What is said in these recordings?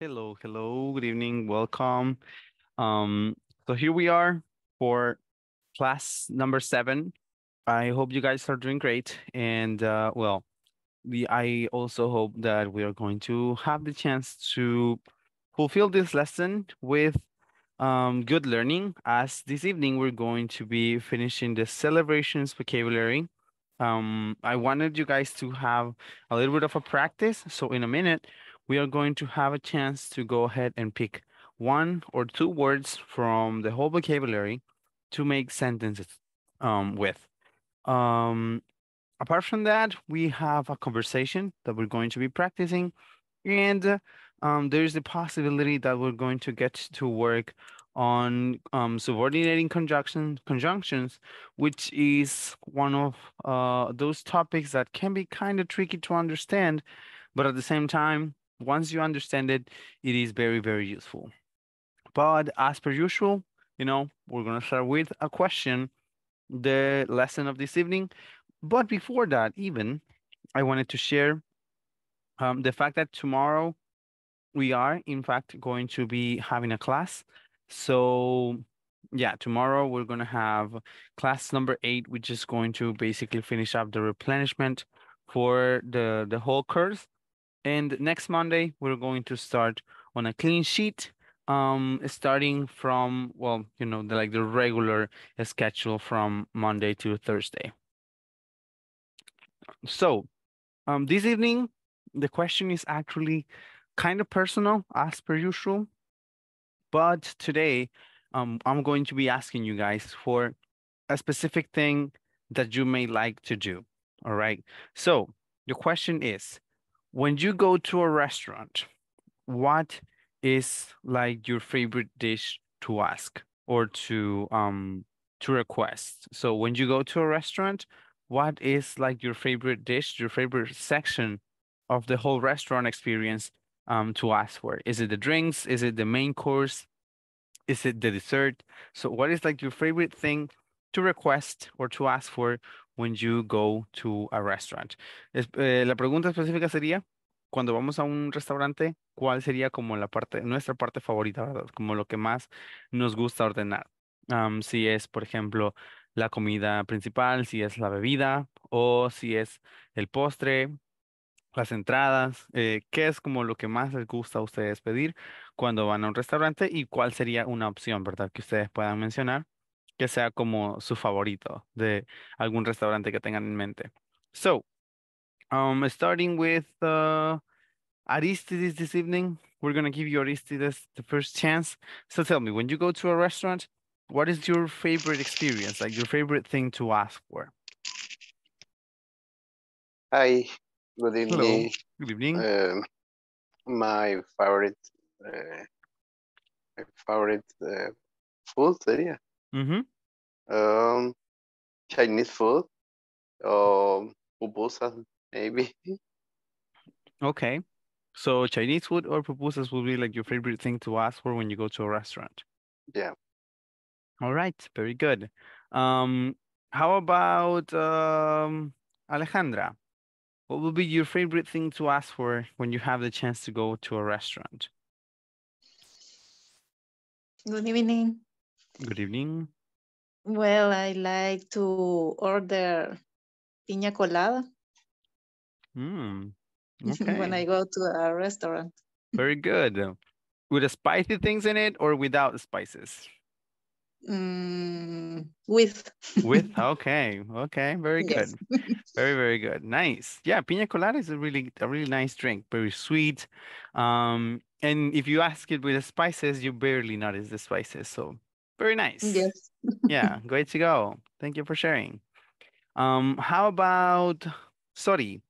Hello, hello, good evening, welcome. Um, so here we are for class number seven. I hope you guys are doing great. And uh, well, we I also hope that we are going to have the chance to fulfill this lesson with um, good learning as this evening we're going to be finishing the celebrations vocabulary. Um, I wanted you guys to have a little bit of a practice. So in a minute, we are going to have a chance to go ahead and pick one or two words from the whole vocabulary to make sentences um, with. Um, apart from that, we have a conversation that we're going to be practicing, and um, there's the possibility that we're going to get to work on um, subordinating conjunction, conjunctions, which is one of uh, those topics that can be kind of tricky to understand, but at the same time, once you understand it, it is very, very useful. But as per usual, you know, we're going to start with a question, the lesson of this evening. But before that, even, I wanted to share um, the fact that tomorrow we are, in fact, going to be having a class. So, yeah, tomorrow we're going to have class number eight, which is going to basically finish up the replenishment for the, the whole course. And next Monday, we're going to start on a clean sheet, um, starting from, well, you know, the, like the regular schedule from Monday to Thursday. So, um, this evening, the question is actually kind of personal as per usual. But today, um, I'm going to be asking you guys for a specific thing that you may like to do. All right. So the question is, when you go to a restaurant, what is like your favorite dish to ask or to um to request? So when you go to a restaurant, what is like your favorite dish, your favorite section of the whole restaurant experience um to ask for? Is it the drinks? Is it the main course? Is it the dessert? So what is like your favorite thing to request or to ask for when you go to a restaurant. Es, eh, la pregunta específica sería, cuando vamos a un restaurante, ¿cuál sería como la parte, nuestra parte favorita, verdad? Como lo que más nos gusta ordenar. Um, si es, por ejemplo, la comida principal, si es la bebida o si es el postre, las entradas, eh, qué es como lo que más les gusta a ustedes pedir cuando van a un restaurante y cuál sería una opción, ¿verdad? Que ustedes puedan mencionar que sea como su favorito de algún restaurante que tengan en mente. So, um, starting with uh, Aristides this evening, we're going to give you Aristides the first chance. So tell me, when you go to a restaurant, what is your favorite experience, like your favorite thing to ask for? Hi, good evening. Hello, good evening. Um, my favorite, uh, my favorite uh, food sería Mm-hmm. um, Chinese food, um, pupusas maybe. Okay. So Chinese food or pupusas will be like your favorite thing to ask for when you go to a restaurant. Yeah. All right, very good. Um, how about um, Alejandra? What will be your favorite thing to ask for when you have the chance to go to a restaurant? Good evening. Good evening. Well, I like to order piña colada Mm, when I go to a restaurant. very good. With the spicy things in it or without the spices? Mm, with. With, okay, okay, very good. Yes. Very, very good. Nice. Yeah, piña colada is a really, a really nice drink. Very sweet. Um, and if you ask it with the spices, you barely notice the spices. So very nice. Yes. Yeah, great to go. Thank you for sharing. Um, how about sorry,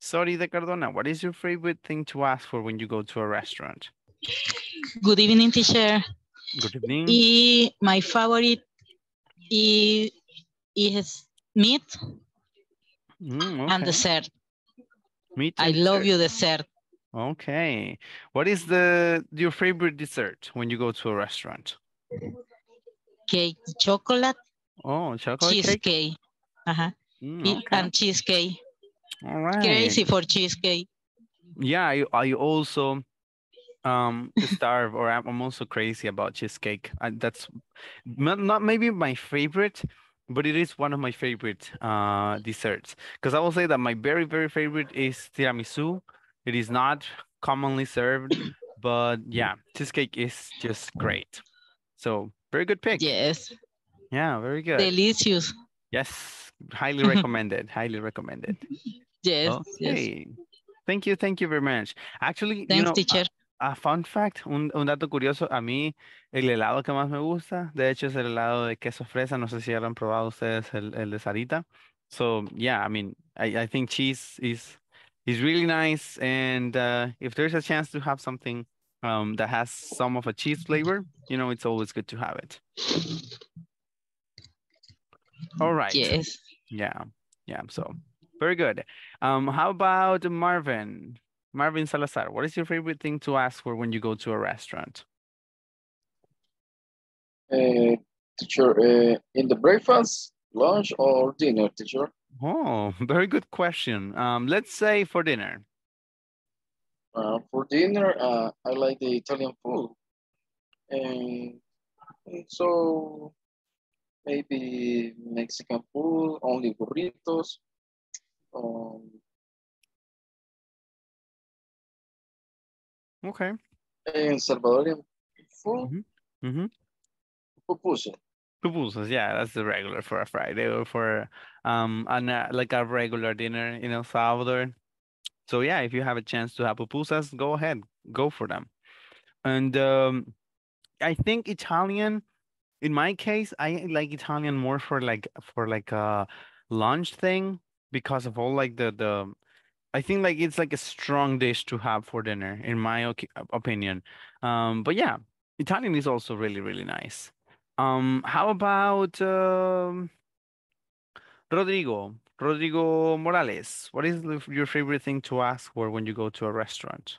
Sori de Cardona. What is your favorite thing to ask for when you go to a restaurant? Good evening, teacher. Good evening. Y my favorite is, is meat Mm, and dessert. Meat I and love you dessert. Okay. What is the your favorite dessert when you go to a restaurant? Cake, chocolate, Oh, chocolate cake. cheesecake. Uh-huh. Mm, okay. And cheesecake. All right. Crazy for cheesecake. Yeah, I, I also um starve or I'm, I'm also crazy about cheesecake. I, that's not, not maybe my favorite, but it is one of my favorite uh desserts. Because I will say that my very very favorite is tiramisu. It is not commonly served, but yeah, cheesecake is just great. So very good pick. Yes, Yeah, very good. delicious. Yes, highly recommended. highly recommended. Yes, yes. Okay. Thank you, thank you very much. Actually, you Thanks, know, teacher. a fun fact, un, un dato curioso, a mí el helado que más me gusta, de hecho, es el helado de queso fresa. No sé si ya lo han probado ustedes, el, el de Sarita. So, yeah, I mean, I, I think cheese is is really nice. And uh, if there's a chance to have something um, that has some of a cheese flavor, you know, it's always good to have it. All right. Yes. Yeah, yeah. So very good. Um, how about Marvin? Marvin Salazar, what is your favorite thing to ask for when you go to a restaurant? Uh, teacher, uh, in the breakfast, lunch, or dinner, teacher? Oh, very good question. Um, let's say for dinner. Uh, for dinner, uh, I like the Italian food. And so maybe Mexican food, only burritos. Um, Okay. and Salvadorian food, Mm-hmm. pupusa. Pupusas, yeah, that's the regular for a Friday or for um an, uh, like a regular dinner in El Salvador. So yeah, if you have a chance to have pupusas, go ahead, go for them. And um, I think Italian, in my case, I like Italian more for like for like a lunch thing because of all like the the. I think like it's like a strong dish to have for dinner, in my opinion. Um, but yeah, Italian is also really really nice. Um, how about um, Rodrigo? Rodrigo Morales, what is your favorite thing to ask for when you go to a restaurant?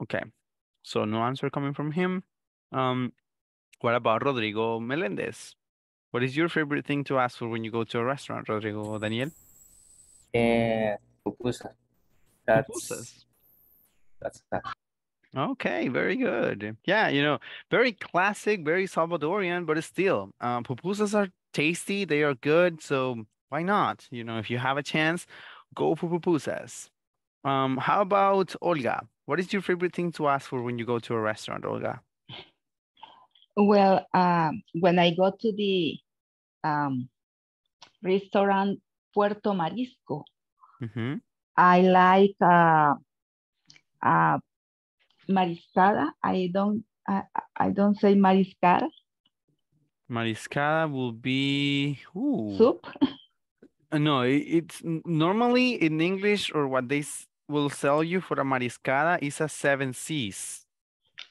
Okay, so no answer coming from him. Um, what about Rodrigo Melendez? What is your favorite thing to ask for when you go to a restaurant, Rodrigo Daniel? And pupusa. That's Pupusas. That's that. Okay, very good. Yeah, you know, very classic, very Salvadorian, but it's still, um, pupusas are tasty, they are good, so why not? You know, if you have a chance, go for pupusas. Um, how about Olga? What is your favorite thing to ask for when you go to a restaurant, Olga? Well, um, when I go to the um, restaurant Puerto Marisco, Mm-hmm. I like uh, uh, mariscada. I don't, I, I don't say mariscada Mariscada will be ooh. soup. Uh, No, it's normally in English or what they will sell you for a mariscada is a seven C's.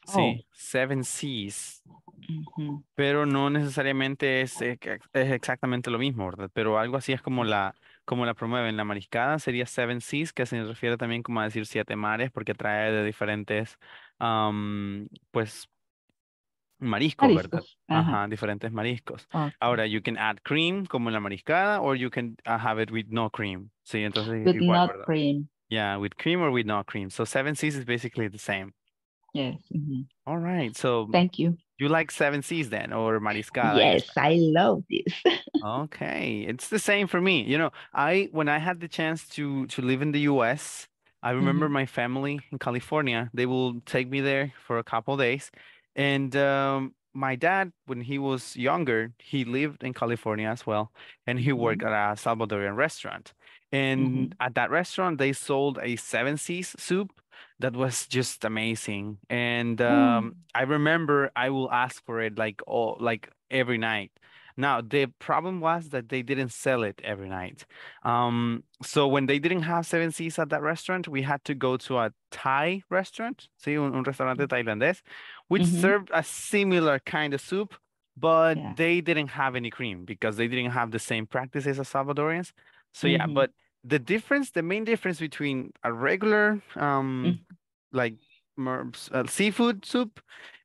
Sí, seven C's. Ujú. Pero no necesariamente es, es exactamente lo mismo, ¿verdad? Pero algo así es como la, como la promueven. La mariscada sería Seven Seas, que se refiere también como a decir siete mares, porque trae de diferentes, am, pues, mariscos, ¿verdad? Mariscos. Ajá. Ajá, diferentes mariscos. Ahora, you can add cream, como en la mariscada, or you can uh, have it with no cream. Sí, entonces With igual, ¿verdad? cream. Yeah, with cream or with no cream. So Seven Seas is basically the same. Yes. mhm. All right, so Thank you. you like Seven Seas then, or mariscada? Yes, I love this. Okay, it's the same for me. You know, I when I had the chance to to live in the US, I remember my family in California, they will take me there for a couple days. And um my dad, when he was younger, he lived in California as well, and he worked at a Salvadorian restaurant. And at that restaurant, they sold a seven seas soup that was just amazing. And um I remember I will ask for it like all like every night. Now, the problem was that they didn't sell it every night. Um, so when they didn't have Seven Seas at that restaurant, we had to go to a Thai restaurant, sí, un, un restaurante tailandés, which Mhm. served a similar kind of soup, but Yeah. they didn't have any cream because they didn't have the same practices as Salvadorians. So yeah, Mhm. but the difference, the main difference between a regular, um, like mer- s- uh, seafood soup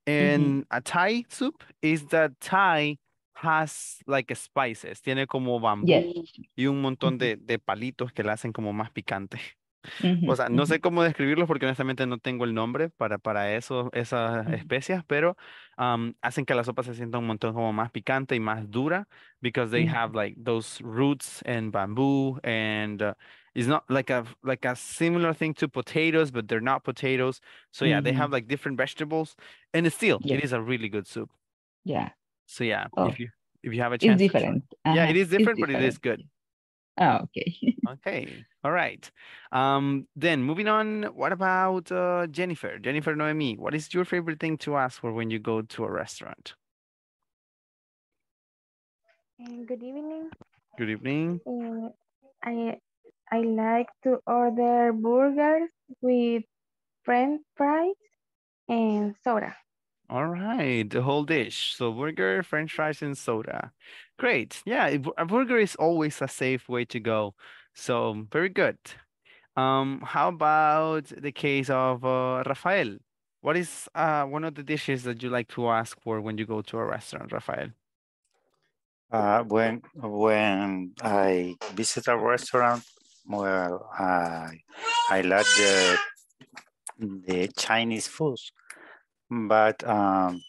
and a Thai soup is that Thai has like spices, tiene como bambú Yes. y un montón Ujú. de, de palitos que la hacen como más picante. Ujú, O sea, no ujú. sé cómo describirlos porque honestamente no tengo el nombre para, para eso, esas Ujú. especias, pero um, hacen que la sopa se sienta un montón como más picante y más dura because they have like those roots and bamboo and uh, it's not like a like a similar thing to potatoes, but they're not potatoes. So yeah, they have like different vegetables and still it Yes. is a really good soup. Yeah. So yeah, Oh, if you if you have a chance try- different. Yeah, Uh-huh. it is It's different, but it is good. Ah, okay. Okay, all right. Um, then moving on, what about uh, Jennifer? Jennifer Noemi, what is your favorite thing to ask for when you go to a restaurant? Uh, Good evening. Good evening. Uh, I I like to order burgers with French fries and soda. All right, the whole dish. So burger, French fries, and soda. Great. Yeah, a burger is always a safe way to go. So very good. Um, how about the case of uh, Rafael? What is uh, one of the dishes that you like to ask for when you go to a restaurant, Rafael? Uh, when when I visit a restaurant, well, I I like the the Chinese food, but um,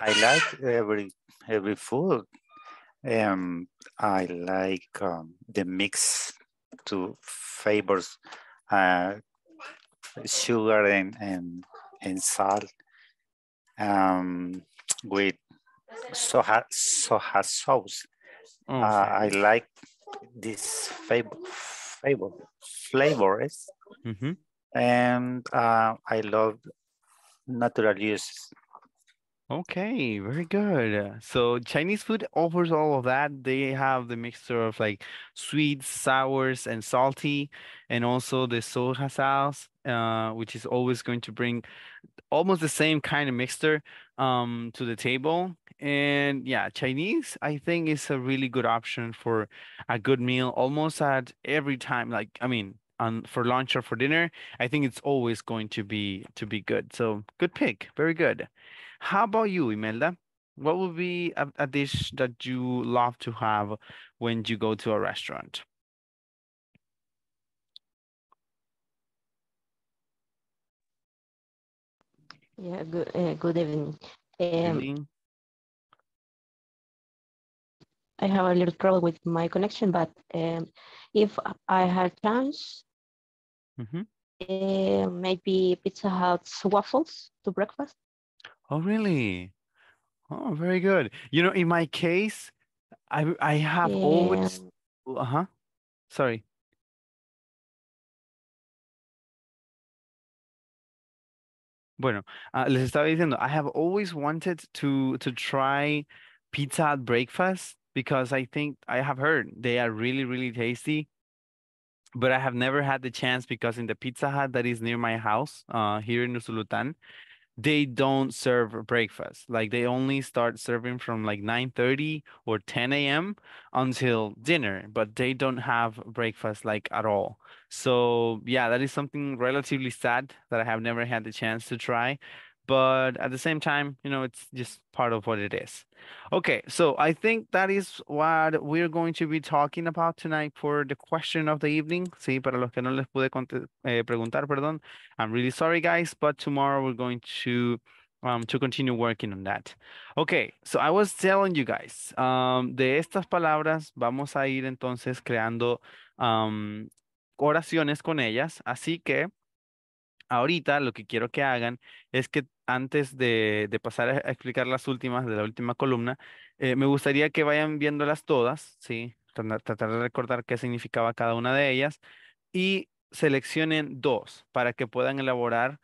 I like every every food. Um, I like um, the mix to favors uh, sugar and and and salt um, with soja soja sauce. Oh, Uh, I like this flavor, flavor flavors, Mhm. and uh, I love natural uses. Okay, very good. So Chinese food offers all of that. They have the mixture of like sweet, sours, and salty, and also the soja sauce, uh, which is always going to bring almost the same kind of mixture um to the table. And yeah, Chinese, I think is a really good option for a good meal almost at every time. Like, I mean, on for lunch or for dinner, I think it's always going to be to be good. So good pick. Very good. How about you, Imelda? What would be a, a dish that you love to have when you go to a restaurant? Yeah, good, uh, good evening. Good Um, evening. I have a little trouble with my connection, but um, if I had chance, Mhm. uh, maybe Pizza Hut's waffles to breakfast. Oh, really? Oh, very good. You know, in my case, I I have always Um, uh-huh. Sorry. Bueno, ah, les estaba diciendo, I have always wanted to to try pizza at breakfast because I think I have heard they are really, really tasty. But I have never had the chance because in the Pizza Hut that is near my house, uh, here in Usulután, they don't serve breakfast. Like they only start serving from like 9:30 or 10 a.m. until dinner, but they don't have breakfast like at all. So yeah, that is something relatively sad that I have never had the chance to try. But at the same time, you know, it's just part of what it is. Okay, so I think that is what we're going to be talking about tonight for the question of the evening. Sí, para los que no les pude eh, preguntar, perdón. I'm really sorry, guys, but tomorrow we're going to um, to continue working on that. Okay, so I was telling you guys, um, de estas palabras vamos a ir entonces creando um, oraciones con ellas, así que ahorita lo que quiero que hagan es que antes de, pasar a explicar las últimas de la última columna, eh, me gustaría que vayan viéndolas todas, ¿sí? Tratar de recordar qué significaba cada una de ellas y seleccionen dos para que puedan elaborar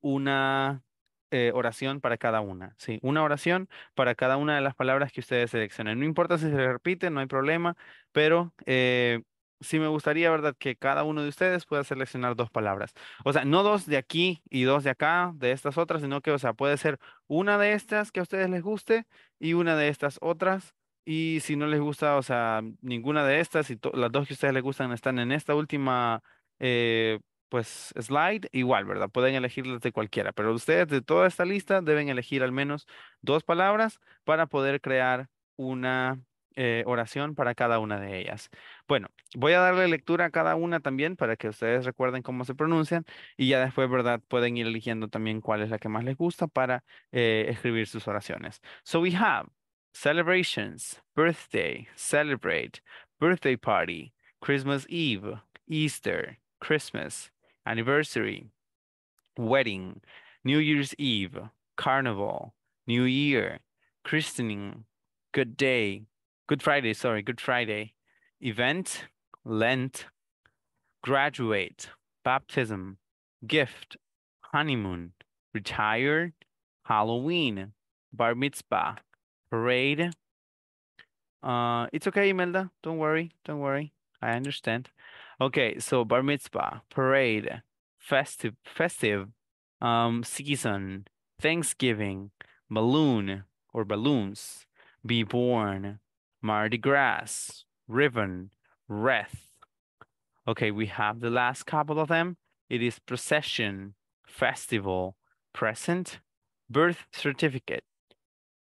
una eh, oración para cada una. Sí, una oración para cada una de las palabras que ustedes seleccionen. No importa si se repite, no hay problema, pero eh, sí me gustaría, ¿verdad?, que cada uno de ustedes pueda seleccionar dos palabras. O sea, no dos de aquí y dos de acá, de estas otras, sino que, o sea, puede ser una de estas que a ustedes les guste y una de estas otras. Y si no les gusta, o sea, ninguna de estas y las dos que ustedes les gustan están en esta última eh, pues slide, igual, ¿verdad? Pueden elegirlas de cualquiera, pero ustedes de toda esta lista deben elegir al menos dos palabras para poder crear una eh, oración para cada una de ellas. Bueno, voy a darle lectura a cada una también para que ustedes recuerden cómo se pronuncian y ya después, ¿verdad? Pueden ir eligiendo también cuál es la que más les gusta para eh, escribir sus oraciones. So we have celebrations, birthday, celebrate, birthday party, Christmas Eve, Easter, Christmas, anniversary, wedding, New Year's Eve, carnival, New Year, christening, good day, Good Friday, sorry, Good Friday, event, Lent, graduate, baptism, gift, honeymoon, retired, Halloween, bar mitzvah, parade. Uh, it's okay, Imelda. Don't worry. Don't worry. I understand. Okay, so bar mitzvah, parade, festive, festive, um, season, Thanksgiving, balloon or balloons, be born, Mardi Gras, Ribbon, Wreath. Okay, we have the last couple of them. It is procession, festival, present, birth certificate,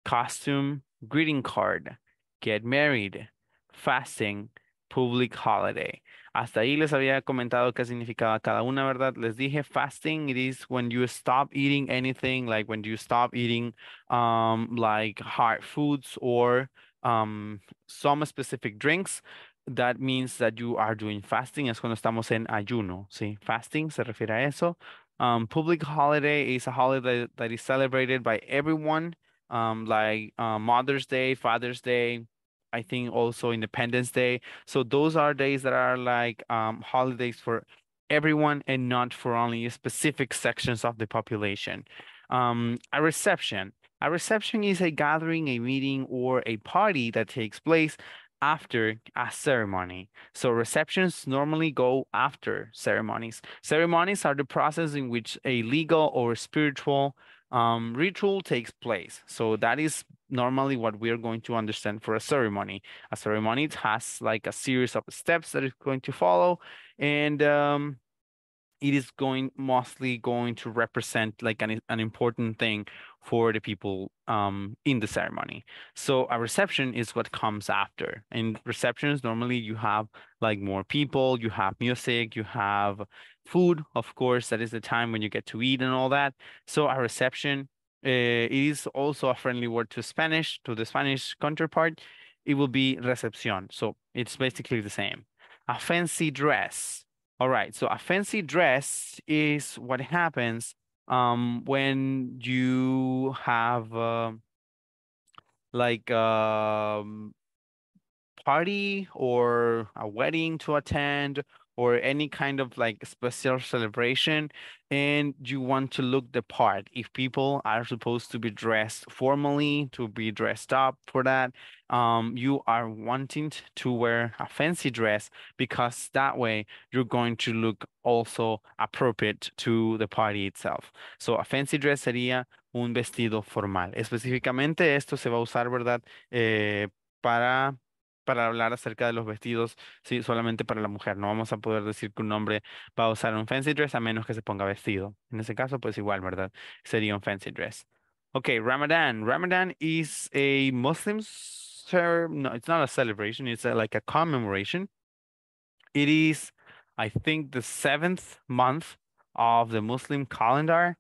costume, greeting card, get married, fasting, public holiday. Hasta ahí les había comentado qué significaba cada una, ¿verdad? Les dije fasting, it is when you stop eating anything, like when you stop eating um, like hard foods or um, some specific drinks. That means that you are doing fasting. Es cuando estamos en ayuno, ¿sí? Fasting se refiere a eso. Um, public holiday is a holiday that is celebrated by everyone, um, like uh, Mother's Day, Father's Day, I think also Independence Day. So those are days that are like um, holidays for everyone and not for only specific sections of the population. Um, a reception. A reception is a gathering, a meeting, or a party that takes place after a ceremony. So receptions normally go after ceremonies. Ceremonies are the process in which a legal or spiritual um, ritual takes place. So that is normally what we're going to understand for a ceremony. A ceremony has like a series of steps that is going to follow and um, it is going mostly going to represent like an, an important thing for the people um, in the ceremony. So a reception is what comes after. In receptions, normally you have like more people, you have music, you have food, of course, that is the time when you get to eat and all that. So a reception uh, is also a friendly word to Spanish, to the Spanish counterpart. It will be recepción. So it's basically the same. A fancy dress all right, so a fancy dress is what happens um, when you have uh, like a um, party or a wedding to attend or any kind of like special celebration and you want to look the part. If people are supposed to be dressed formally to be dressed up for that um you are wanting to wear a fancy dress because that way you're going to look also appropriate to the party itself. So a fancy dress sería un vestido formal. Específicamente esto se va a usar verdad? Eh, para para hablar acerca de los vestidos, sí, solamente para la mujer. No vamos a poder decir que un hombre va a usar un fancy dress a menos que se ponga vestido. En ese caso, pues igual, ¿verdad? Sería un fancy dress. Okay, Ramadan. Ramadan is a Muslim, no, it's not a celebration, it's like a commemoration. It is, I think, the seventh month of the Muslim calendar.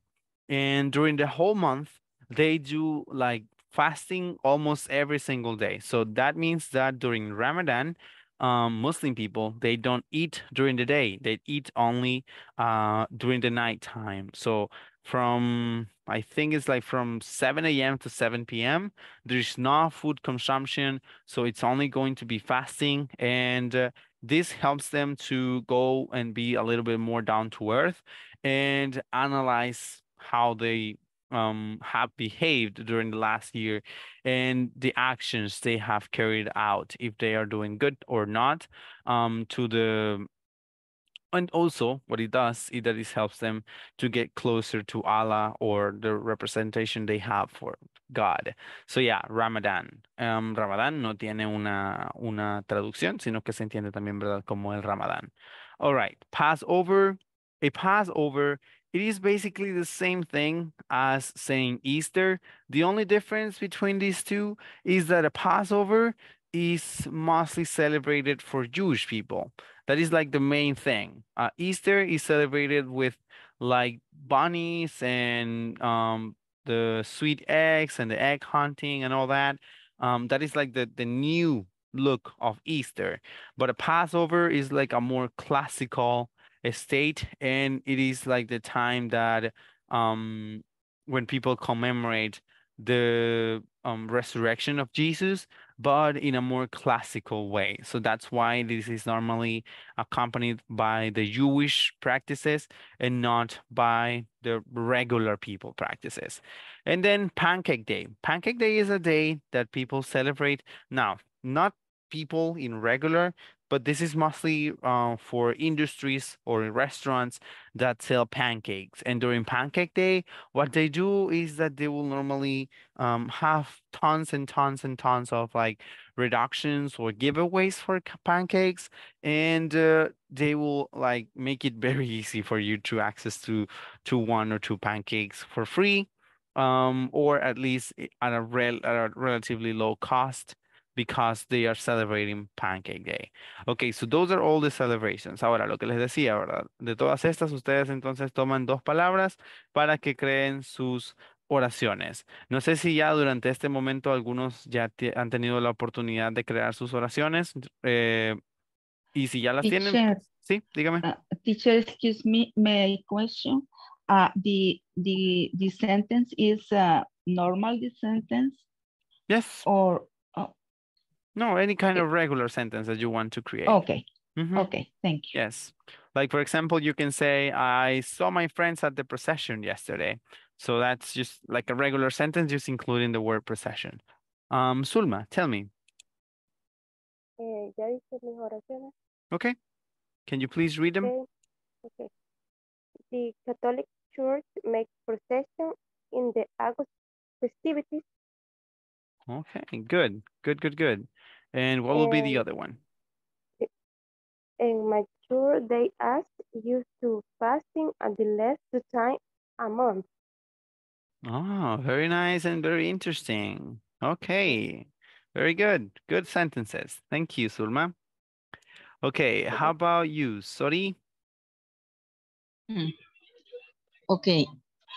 And during the whole month, they do like fasting almost every single day. So that means that during Ramadan, um, Muslim people, they don't eat during the day. They eat only uh, during the night time. So from, I think it's like from 7 a.m. to 7 p.m., there's no food consumption. So it's only going to be fasting. And uh, this helps them to go and be a little bit more down to earth and analyze how they um, have behaved during the last year and the actions they have carried out, if they are doing good or not, um, to the and also what it does is that it helps them to get closer to Allah or the representation they have for God. So yeah, Ramadan. Um, Ramadan no tiene una, una traducción, sino que se entiende también, ¿verdad? Como el Ramadán. All right, Passover a Passover, it is basically the same thing as saying Easter. The only difference between these two is that a Passover is mostly celebrated for Jewish people. That is like the main thing. Uh, Easter is celebrated with like bunnies and um, the sweet eggs and the egg hunting and all that. Um, that is like the the new look of Easter. But a Passover is like a more classical state, and it is like the time that um when people commemorate the um, resurrection of Jesus, but in a more classical way. So that's why this is normally accompanied by the Jewish practices and not by the regular people practices. And then Pancake Day. Pancake Day is a day that people celebrate now, not people in regular, but this is mostly uh, for industries or restaurants that sell pancakes. And during Pancake Day, what they do is that they will normally um, have tons and tons and tons of like reductions or giveaways for pancakes, and uh, they will like make it very easy for you to access to to one or two pancakes for free, um, or at least at a rel at a relatively low cost because they are celebrating Pancake Day. Okay, so those are all the celebrations. Ahora, lo que les decía, ¿verdad? De todas estas, ustedes entonces toman dos palabras para que creen sus oraciones. No sé si ya durante este momento algunos ya han tenido la oportunidad de crear sus oraciones. Eh, y si ya las tienen, sí, dígame. Uh, teacher, excuse me, may question? Uh, the, the, the sentence is uh, normal, the sentence? Yes. Or no, any kind of regular sentence that you want to create. Okay. Mm -hmm. Okay, thank you. Yes. Like, for example, you can say, I saw my friends at the procession yesterday. So that's just like a regular sentence, just including the word procession. Um, Sulma, tell me. Eh, ya hice mis oraciones. Okay. Can you please read them? Okay. okay. The Catholic Church makes procession in the August festivities. Okay, good, good, good, good. And what will be the other one? In my church, they ask you to fasting at the last time a month. Oh, very nice and very interesting. Okay, very good. Good sentences. Thank you, Sulma. Okay, how about you, Sori? Hmm. Okay,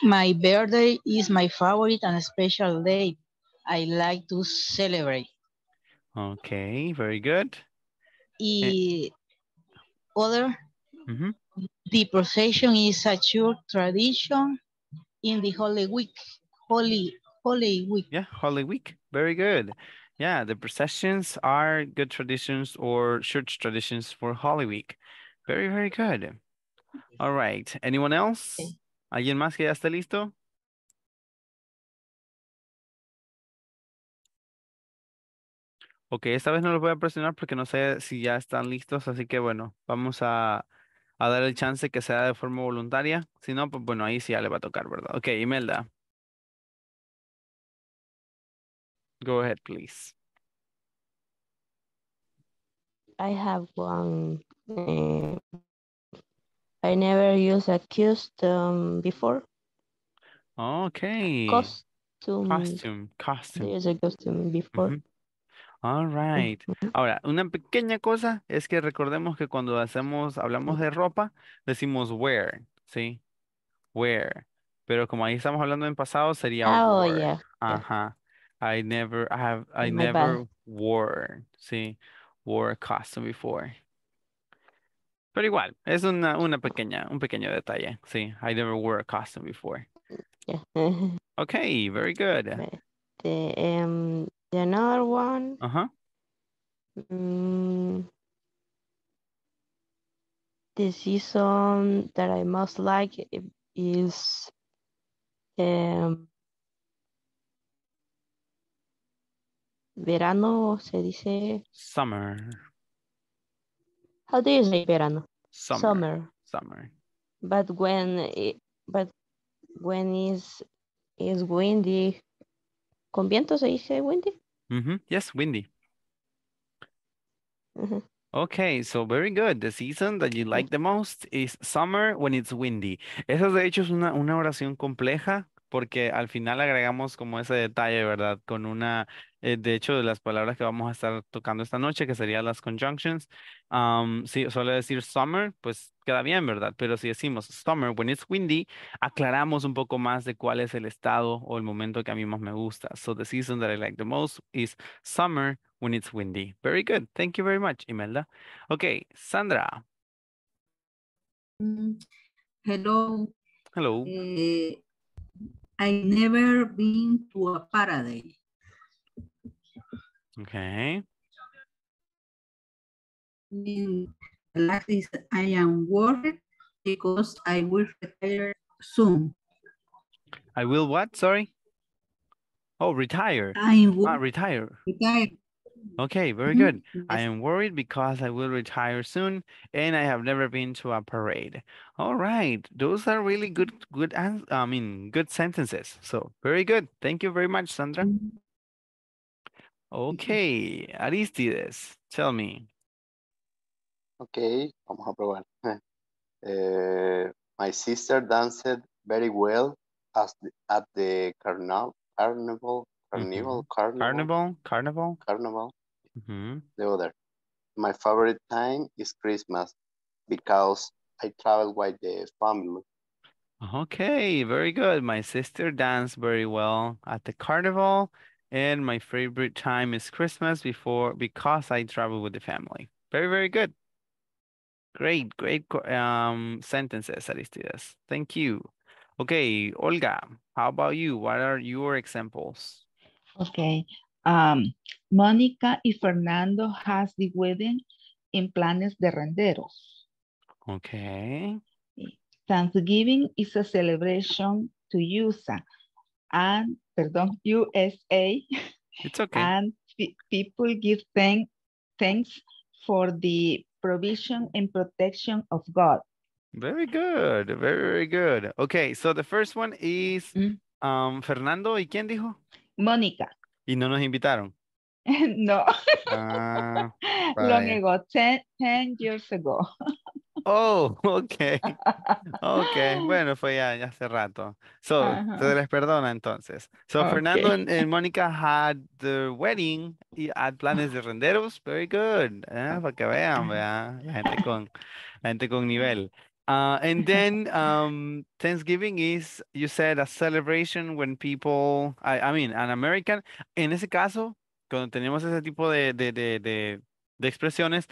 my birthday is my favorite and special day. I like to celebrate. Okay, very good. Y other, mm -hmm. the procession is a church tradition in the Holy Week. Holy, Holy Week. Yeah, Holy Week. Very good. Yeah, the processions are good traditions or church traditions for Holy Week. Very, very good. All right. Anyone else? ¿Alguien más que ya esté listo? Ok, esta vez no los voy a presionar porque no sé si ya están listos, así que bueno, vamos a, a dar el chance que sea de forma voluntaria. Si no, pues bueno, ahí sí ya le va a tocar, ¿verdad? Ok, Imelda. Go ahead, please. I have one. Uh, I never used a custom before. Okay. Costume. Costume. Costume. There's a costume before. Mm -hmm. All right. Ahora, una pequeña cosa es que recordemos que cuando hacemos, hablamos de ropa, decimos wear, ¿sí? Wear. Pero como ahí estamos hablando en pasado, sería Oh, wore. yeah. Ajá. I never, I have, I My never bad. wore, ¿sí? Wore a costume before. Pero igual, es una, una pequeña, un pequeño detalle, sí. I never wore a costume before. Yeah. Okay, very good. um, the another one. Uh-huh. Mm, the season that I most like is um, verano, se dice. Summer. How do you say verano? Summer. Summer. Summer. But when it, but when is is windy, con viento se dice windy. Mhm. Yes, windy. Okay, so very good. The season that you like the most is summer when it's windy. Esa de hecho es una, una oración compleja porque al final agregamos como ese detalle, ¿verdad? Con una, eh, de hecho, de las palabras que vamos a estar tocando esta noche, que serían las conjunctions. Um, si suele decir summer, pues queda bien, ¿verdad? Pero si decimos summer when it's windy, aclaramos un poco más de cuál es el estado o el momento que a mí más me gusta. So the season that I like the most is summer when it's windy. Very good. Thank you very much, Imelda. Okay, Sandra. Mm, Hello. Hello. Eh, I never been to a paradise. Okay. Mm, last is I am worried because I will retire soon. I will what? Sorry. Oh, retire. I Ah, will retire. retire. Okay, very Mhm, good. I am worried because I will retire soon and I have never been to a parade. All right. Those are really good, good, I mean, good sentences. So very good. Thank you very much, Sandra. Mm-hmm. Okay, Aristides, tell me. Ok, vamos a probar. Eh, my sister danced very well as the- at the carnival, carnival, carnival, carnival, Carnival, carnival. carnival, hmm the other. My favorite time is Christmas because I travel with the family. Okay, very good. My sister danced very well at the carnival, and my favorite time is Christmas before because I travel with the family. Very, very good. Great, great um sentences, Aristides. Thank you. Okay, Olga, how about you? What are your examples? Okay. Um, Mónica y Fernando has the wedding in planes de renderos. Okay. Thanksgiving is a celebration to USA and, perdón, USA It's okay. and people give thank, thanks for the provision and protection of God. Very good. Very, very good. Okay, so the first one is Mm. um Fernando, ¿y quién dijo? Mónica, Y no nos invitaron. no, Ah, long ago, 10, 10 years ago. Oh, okay. Okay, bueno, fue ya, ya hace rato. So, se les perdona entonces. So, Fernando Okay. and, and Mónica had the wedding y had planes de renderos. Very good. eh, Para que vean, vea, la gente con, la gente con nivel. Uh, and then um, Thanksgiving is, you said, a celebration when people, I, I mean, an American. En ese caso, cuando tenemos ese tipo de, de, de, de, de expresiones,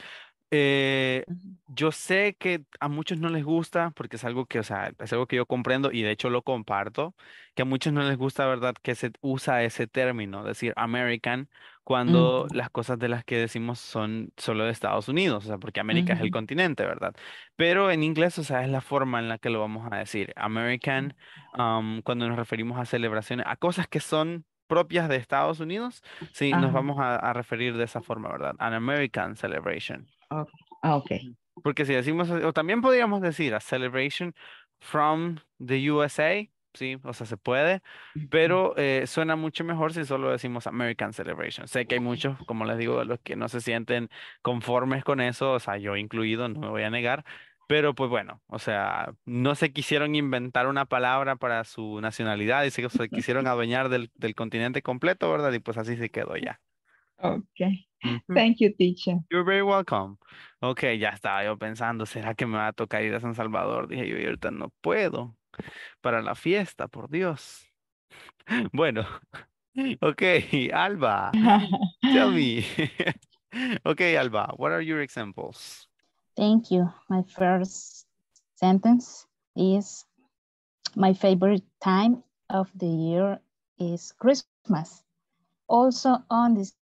eh, yo sé que a muchos no les gusta porque es algo que, o sea, es algo que yo comprendo y de hecho lo comparto, que a muchos no les gusta, ¿verdad? Que se usa ese término, decir American, cuando las cosas de las que decimos son solo de Estados Unidos, o sea, porque América es el continente, ¿verdad? Pero en inglés, o sea, es la forma en la que lo vamos a decir. American, um, cuando nos referimos a celebraciones, a cosas que son propias de Estados Unidos, sí, nos vamos a, a referir de esa forma, ¿verdad? An American celebration. Ok, ah, okay. Porque si decimos, o también podríamos decir a celebration from the USA, sí, o sea, se puede, pero eh, suena mucho mejor si solo decimos American celebration. Sé que hay muchos, como les digo, los que no se sienten conformes con eso, o sea, yo incluido, no me voy a negar, pero pues bueno, o sea, no se quisieron inventar una palabra para su nacionalidad y se, se quisieron adueñar del, del continente completo, ¿verdad? Y pues así se quedó ya. Okay. Thank you, teacher. You're very welcome. Ok, ya estaba yo pensando, ¿será que me va a tocar ir a San Salvador? Dije yo, y ahorita no puedo para la fiesta, por Dios. Bueno, ok, Alba, tell me. Ok, Alba, what are your examples? Thank you. My first sentence is my favorite time of the year is Christmas. Also on this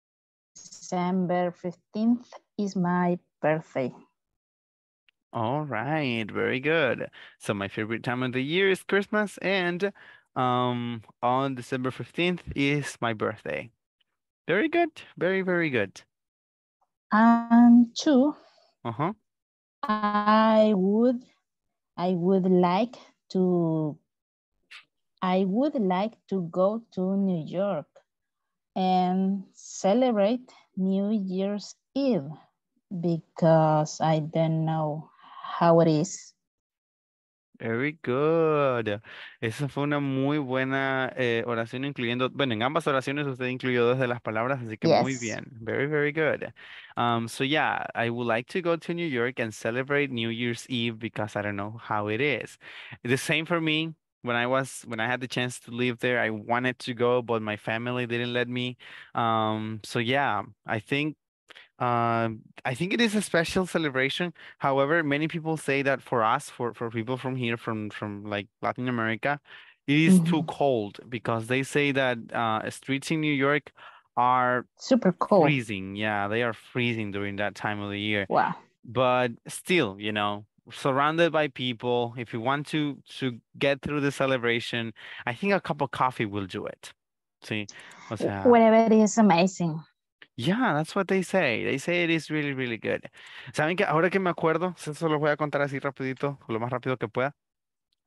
December 15th is my birthday. All right, very good. So my favorite time of the year is Christmas and um on December 15th is my birthday. Very good, very, very good. And two, Uh-huh. I would I would like to I would like to go to New York and celebrate New Year's Eve because I don't know how it is. Very good. Esa fue una muy buena eh, oración, incluyendo, bueno, en ambas oraciones usted incluyó dos de las palabras, así que muy bien. Very, very good. Um, so yeah, I would like to go to New York and celebrate New Year's Eve because I don't know how it is. The same for me. When I was, when I had the chance to live there, I wanted to go, but my family didn't let me. Um, so yeah, I think um, I think it is a special celebration. However, many people say that for us, for for people from here, from from like Latin America, it is too Mhm. cold because they say that uh, streets in New York are Super cold. freezing. Yeah, they are freezing during that time of the year. Wow. But still, you know, surrounded by people, if you want to to get through the celebration, I think a cup of coffee will do it. Sí, o sea. Whatever it is amazing. Yeah, that's what they say. They say it is really, really good. ¿Saben que ahora que me acuerdo, se se los voy a contar así rapidito, lo más rápido que pueda.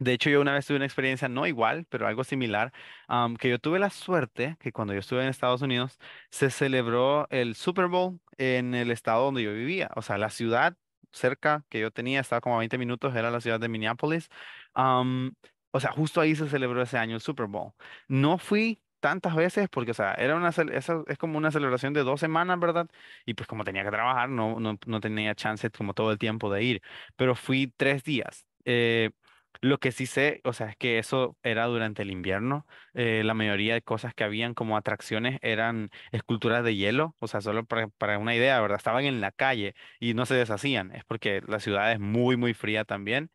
De hecho, yo una vez tuve una experiencia no igual, pero algo similar, am, que yo tuve la suerte que cuando yo estuve en Estados Unidos se celebró el Super Bowl en el estado donde yo vivía. O sea, la ciudad cerca que yo tenía, estaba como a 20 minutos, era la ciudad de Minneapolis. Am, o sea, justo ahí se celebró ese año el Super Bowl. No fui tantas veces porque, o sea, era una, esa es como una celebración de dos semanas, ¿verdad? Y pues como tenía que trabajar, no, no, no tenía chance como todo el tiempo de ir, pero fui tres días. Eh, lo que sí sé, o sea, es que eso era durante el invierno. eh, la mayoría de cosas que habían como atracciones eran esculturas de hielo, o sea, solo para, para una idea, ¿verdad? Estaban en la calle y no se deshacían. Es porque la ciudad es muy, muy fría también.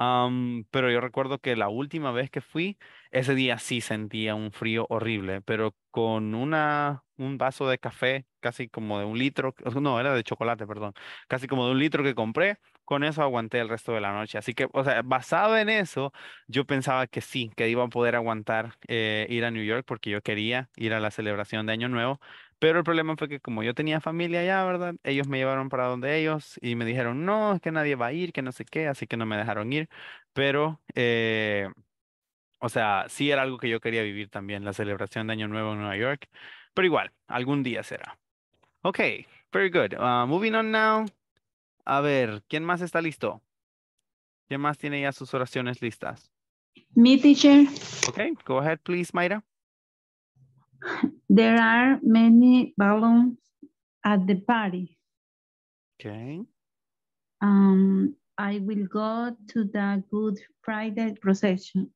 Am, pero yo recuerdo que la última vez que fui, ese día sí sentía un frío horrible, pero con una, un vaso de café, casi como de un litro, no, era de chocolate, perdón, casi como de un litro que compré, con eso aguanté el resto de la noche. Así que, o sea, basado en eso, yo pensaba que sí, que iba a poder aguantar eh, ir a New York porque yo quería ir a la celebración de Año Nuevo. Pero el problema fue que como yo tenía familia allá, ¿verdad? Ellos me llevaron para donde ellos y me dijeron, no, es que nadie va a ir, que no sé qué, así que no me dejaron ir. Pero, eh, o sea, sí era algo que yo quería vivir también, la celebración de Año Nuevo en Nueva York. Pero igual, algún día será. Ok, very good. Uh, moving on now. A ver, ¿quién más está listo? ¿Quién más tiene ya sus oraciones listas? Me, teacher, Okay, go ahead, please, Mayra. there are many balloons at the party. Okay. Um, I will go to the Good Friday procession.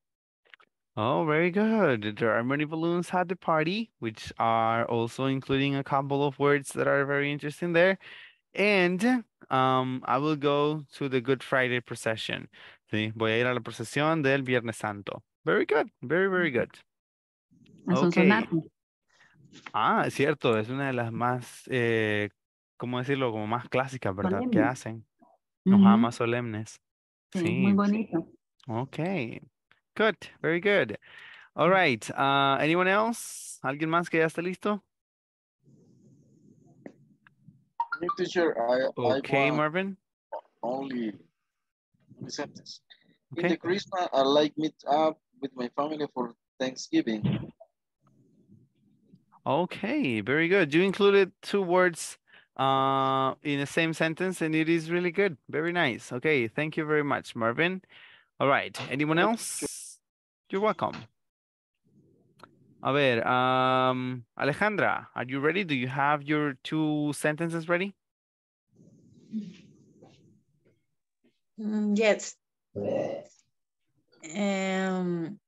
Oh, very good. There are many balloons at the party, which are also including a couple of words that are very interesting there. And um, I will go to the Good Friday procession. Sí, voy a ir a la procesión del Viernes Santo. Very good. Very, very good. Okay. Ah, es cierto, es una de las más, eh, ¿cómo decirlo? Como más clásicas, ¿verdad? Que Solemne. hacen. Los Ujú. más solemnes. Sí, muy Sí. bonito. Okay. Good. Very good. All right. Uh, anyone else? ¿Alguien más que ya esté listo? Me, teacher, I, Okay, I Marvin. only, only sentence. In the Christmas, I like meet up with my family for Thanksgiving. Okay, very good. You included two words uh, in the same sentence, and it is really good. Very nice. Okay, thank you very much, Marvin. All right, anyone else? You're welcome. A ver, um, Alejandra, are you ready? Do you have your two sentences ready? Mm, yes. Um,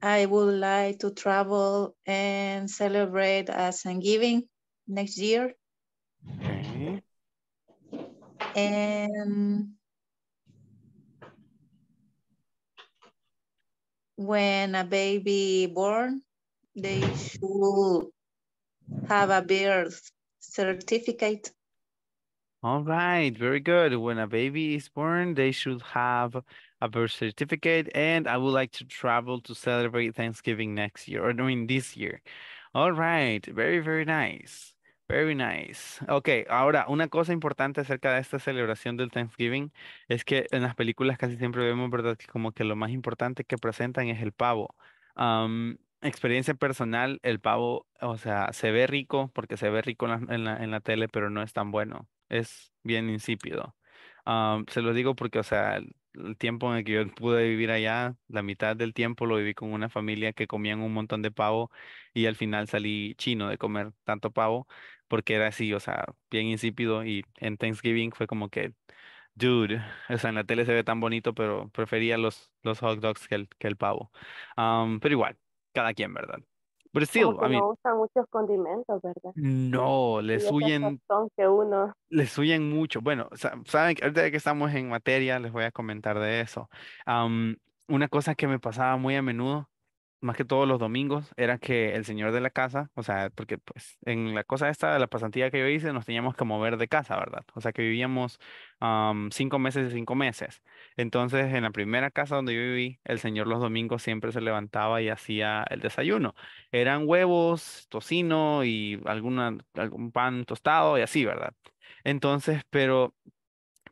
I would like to travel and celebrate a Thanksgiving next year. Okay. And when a baby born, they should have a birth certificate. All right, very good. When a baby is born, they should have a birth certificate, and I would like to travel to celebrate Thanksgiving next year, or I mean this year. All right, very, very nice. Very nice. Ok, ahora, una cosa importante acerca de esta celebración del Thanksgiving es que en las películas casi siempre vemos, ¿verdad? Que como que lo más importante que presentan es el pavo. Am, experiencia personal, el pavo, o sea, se ve rico porque se ve rico en la, en la, en la tele, pero no es tan bueno. es bien insípido. Am, se lo digo porque, o sea, el, el tiempo en el que yo pude vivir allá, la mitad del tiempo lo viví con una familia que comían un montón de pavo y al final salí chino de comer tanto pavo porque era así, o sea, bien insípido y en Thanksgiving fue como que, dude, o sea, en la tele se ve tan bonito, pero prefería los, los hot dogs que el, que el pavo. Am, pero igual, cada quien, ¿verdad? Como still, I mean, no usan muchos condimentos, ¿verdad? no, les huyen que uno, les huyen mucho. Bueno, sa- saben que ahorita que estamos en materia, les voy a comentar de eso. Am, una cosa que me pasaba muy a menudo, más que todos los domingos, era que el señor de la casa, o sea, porque pues en la cosa esta la pasantía que yo hice, nos teníamos que mover de casa, ¿verdad? O sea, que vivíamos am, cinco meses y cinco meses. Entonces, en la primera casa donde yo viví, el señor los domingos siempre se levantaba y hacía el desayuno. Eran huevos, tocino y alguna, algún pan tostado y así, ¿verdad? Entonces, pero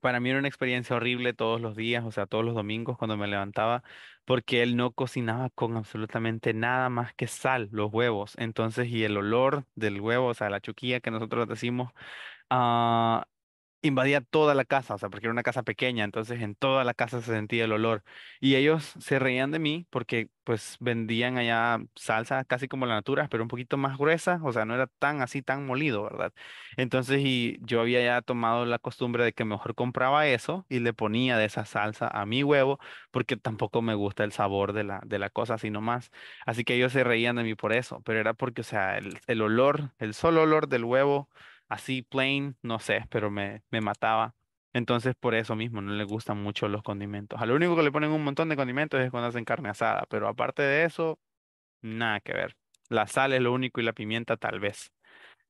para mí era una experiencia horrible todos los días, o sea, todos los domingos cuando me levantaba, porque él no cocinaba con absolutamente nada más que sal, los huevos. Entonces, y el olor del huevo, o sea, la chuquilla que nosotros decimos, ah, invadía toda la casa, o sea, porque era una casa pequeña, entonces en toda la casa se sentía el olor. Y ellos se reían de mí porque pues vendían allá salsa casi como la natura, pero un poquito más gruesa, o sea, no era tan así, tan molido, ¿verdad? Entonces, y yo había ya tomado la costumbre de que mejor compraba eso y le ponía de esa salsa a mi huevo, porque tampoco me gusta el sabor de la, de la cosa así nomás. Así que ellos se reían de mí por eso, pero era porque, o sea, el, el olor, el solo olor del huevo así plain, no sé, pero me, me mataba. Entonces, por eso mismo, no le gustan mucho los condimentos. A lo único que le ponen un montón de condimentos es cuando hacen carne asada, pero aparte de eso, nada que ver. La sal es lo único y la pimienta tal vez.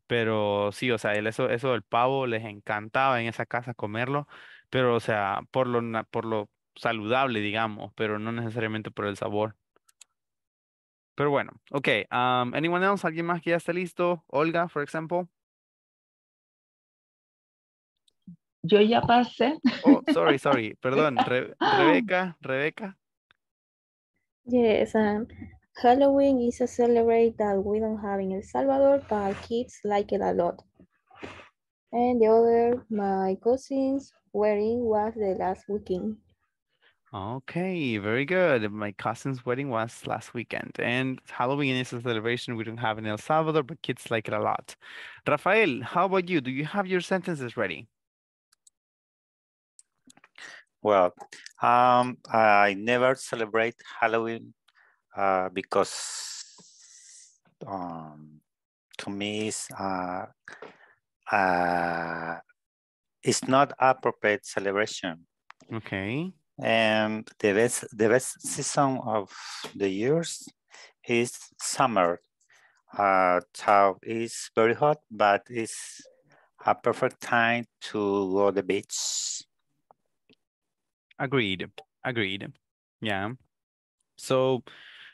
Pero sí, o sea, eso, eso del pavo les encantaba en esa casa comerlo, pero o sea, por lo, por lo saludable, digamos, pero no necesariamente por el sabor. Pero bueno, ok. Um, anyone? ¿Alguien más que ya esté listo? Olga, for example. Yo ya pasé. Oh, sorry, sorry. Perdón. Re- Rebeca, Rebeca. Yes, um, Halloween is a celebrate that we don't have in El Salvador, but kids like it a lot. And the other, my cousin's wedding was the last weekend. Okay, very good. My cousin's wedding was last weekend, and Halloween is a celebration we don't have in El Salvador, but kids like it a lot. Rafael, how about you? Do you have your sentences ready? Well, um, I never celebrate Halloween uh, because um, to me it's, uh, uh, it's not appropriate celebration. Okay. And the best the best season of the years is summer. Uh, so it's very hot, but it's a perfect time to go to the beach. Agreed. Agreed. Yeah. So,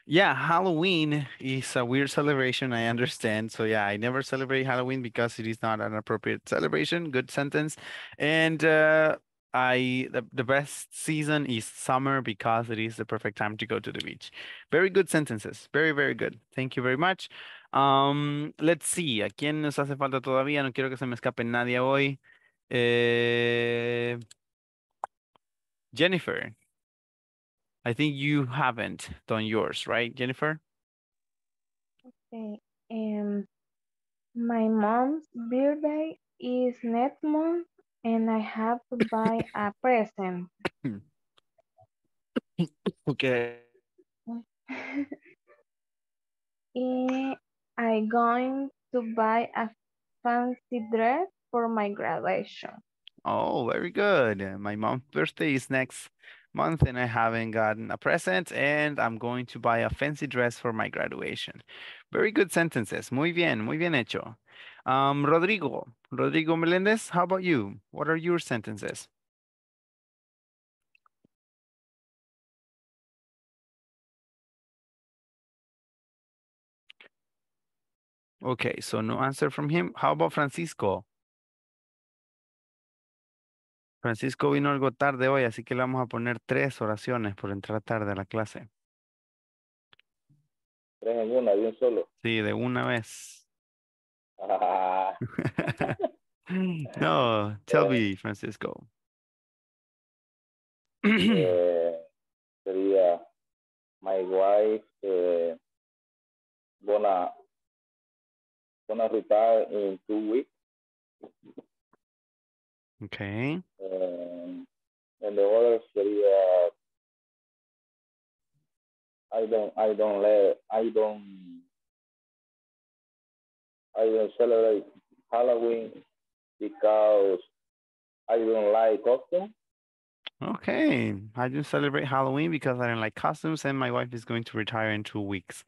yeah, Halloween is a weird celebration. I understand. So, yeah, I never celebrate Halloween because it is not an appropriate celebration. Good sentence. And uh, I the, the best season is summer because it is the perfect time to go to the beach. Very good sentences. Very, very good. Thank you very much. Um, let's see. ¿A quién nos hace falta todavía? No quiero que se me escape nadie hoy. Eh, Jennifer. I think you haven't done yours, right, Jennifer? Okay. Um, my mom's birthday is next month and I have to buy a present. Okay. Eh, I going to buy a fancy dress for my graduation. Oh, very good. Uh, My mom's birthday is next month and I haven't gotten a present and I'm going to buy a fancy dress for my graduation. Very good sentences. Muy bien, muy bien hecho. Um, Rodrigo, Rodrigo Melendez, how about you? What are your sentences? Okay, so no answer from him. How about Francisco? Francisco vino algo tarde hoy, así que le vamos a poner tres oraciones por entrar tarde a la clase. Tres en una, de un solo. Sí, de una vez. Ah, No, tell me, Francisco. Eh, sería my wife eh, gonna gonna retire in two weeks. Okay. Um, and the other sería I don't I don't let I don't I don't celebrate Halloween because I don't like costume. Okay. I don't celebrate Halloween because I don't like costumes and my wife is going to retire in two weeks.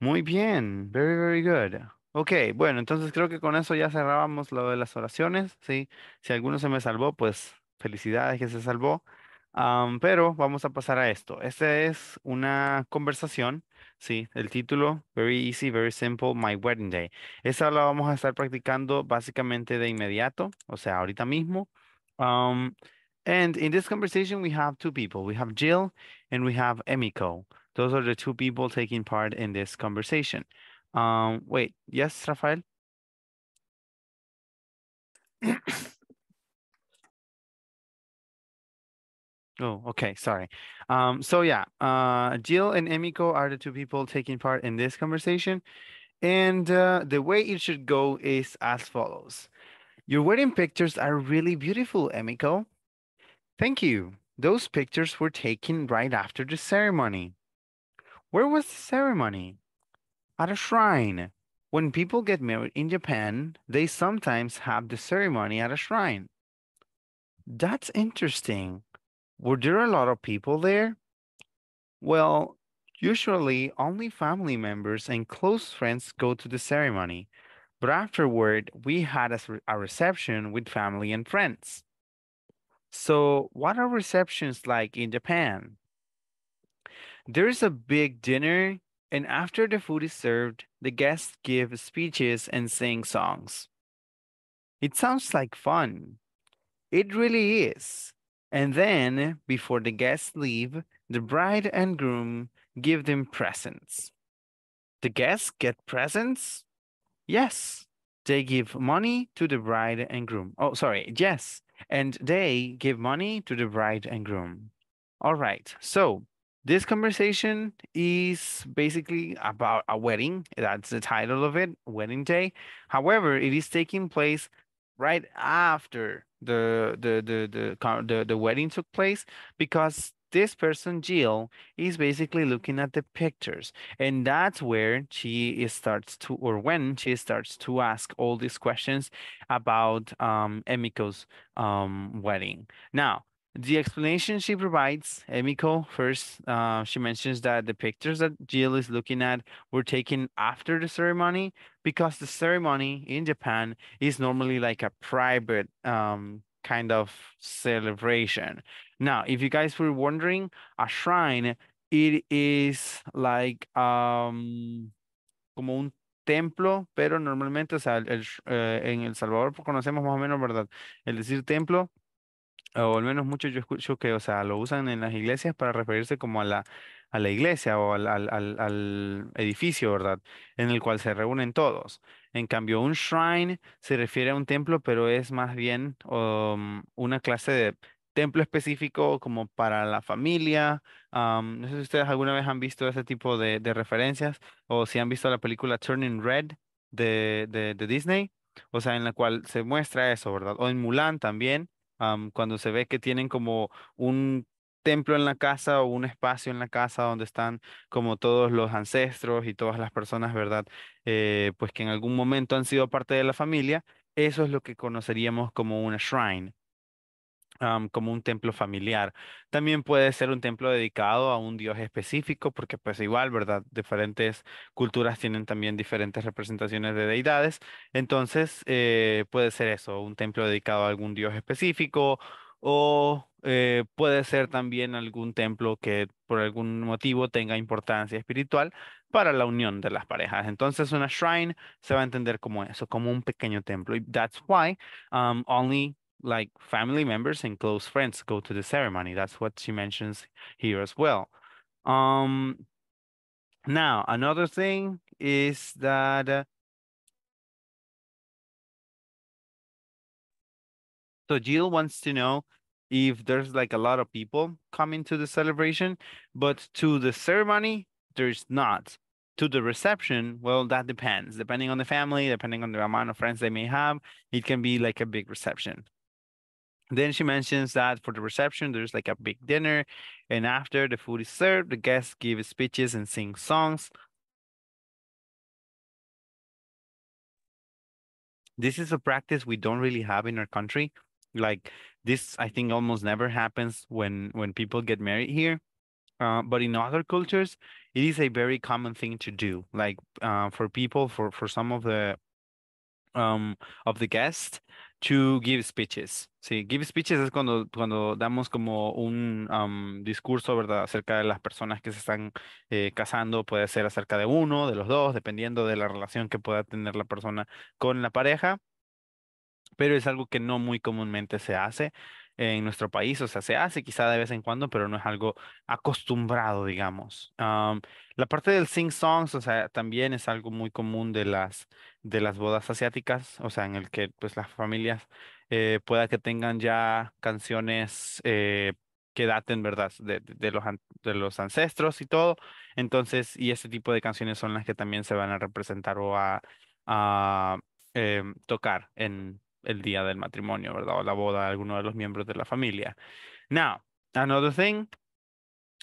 Muy bien. Very, very good. Ok, bueno, entonces creo que con eso ya cerrábamos lo de las oraciones, ¿sí? Si alguno se me salvó, pues felicidades que se salvó. Am, pero vamos a pasar a esto. Esta es una conversación, ¿sí? El título, Very Easy, Very Simple, My Wedding Day. Esa la vamos a estar practicando básicamente de inmediato, o sea, ahorita mismo. Um, and in this conversation, we have two people. We have Jill and we have Emiko. Those are the two people taking part in this conversation. Um, wait, yes, Rafael? Oh, okay, sorry. Um, so yeah, uh, Jill and Emiko are the two people taking part in this conversation. And uh, the way it should go is as follows. Your wedding pictures are really beautiful, Emiko. Thank you. Those pictures were taken right after the ceremony. Where was the ceremony? At a shrine. When people get married in Japan, they sometimes have the ceremony at a shrine. That's interesting. Were there a lot of people there? Well, usually only family members and close friends go to the ceremony, but afterward we had a, a reception with family and friends. So, what are receptions like in Japan? There's a big dinner, and after the food is served, the guests give speeches and sing songs. It sounds like fun. It really is. And then, before the guests leave, the bride and groom give them presents. The guests get presents? Yes, they give money to the bride and groom. Oh, sorry, yes, and they give money to the bride and groom. All right, so this conversation is basically about a wedding. That's the title of it, Wedding Day. However, it is taking place right after the the the the the, the wedding took place because this person Jill is basically looking at the pictures and that's where she starts to or when she starts to ask all these questions about um Emiko's um wedding. Now, the explanation she provides, Emiko, first, uh, she mentions that the pictures that Jill is looking at were taken after the ceremony because the ceremony in Japan is normally like a private um, kind of celebration. Now, if you guys were wondering, a shrine, it is like um, como un templo, pero normalmente, o sea, el, eh, en El Salvador conocemos más o menos, ¿verdad? El decir templo o al menos muchos yo escucho que, o sea, lo usan en las iglesias para referirse como a la, a la iglesia o al, al, edificio, ¿verdad? En el cual se reúnen todos. En cambio, un shrine se refiere a un templo, pero es más bien um, una clase de templo específico como para la familia. Am, no sé si ustedes alguna vez han visto ese tipo de, de referencias o si han visto la película Turning Red de, de, de Disney, o sea, en la cual se muestra eso, ¿verdad? O en Mulan también am, cuando se ve que tienen como un templo en la casa o un espacio en la casa donde están como todos los ancestros y todas las personas, ¿verdad? Eh, pues que en algún momento han sido parte de la familia, eso es lo que conoceríamos como una shrine como un templo familiar. También puede ser un templo dedicado a un dios específico, porque pues igual, ¿verdad? Diferentes culturas tienen también diferentes representaciones de deidades. Entonces, eh, puede ser eso, un templo dedicado a algún dios específico o eh, puede ser también algún templo que por algún motivo tenga importancia espiritual para la unión de las parejas. Entonces, una shrine se va a entender como eso, como un pequeño templo. Y that's why only like family members and close friends go to the ceremony. That's what she mentions here as well. Um, now, another thing is that uh, So Jill wants to know if there's like a lot of people coming to the celebration, but to the ceremony, there's not. To the reception, well, that depends. Depending on the family, depending on the amount of friends they may have, it can be like a big reception. Then she mentions that for the reception, there's like a big dinner, and after the food is served, the guests give speeches and sing songs. This is a practice we don't really have in our country. Like this, I think almost never happens when when people get married here. Uh, but in other cultures, it is a very common thing to do. Like uh, for people, for for some of the um of the guests to give speeches. Sí, give speeches es cuando, cuando damos como un um, discurso, ¿verdad? Acerca de las personas que se están eh, casando, puede ser acerca de uno, de los dos, dependiendo de la relación que pueda tener la persona con la pareja, pero es algo que no muy comúnmente se hace en nuestro país, o sea, se hace quizá de vez en cuando, pero no es algo acostumbrado, digamos. La parte del sing songs, o sea, también es algo muy común de las, de las bodas asiáticas, o sea, en el que pues las familias eh, pueda que tengan ya canciones eh, que daten, ¿verdad?, de, de, los, de los ancestros y todo. Entonces, y ese tipo de canciones son las que también se van a representar o a, a em, tocar en el día del matrimonio, ¿verdad? O la boda de alguno de los miembros de la familia. Now, another thing,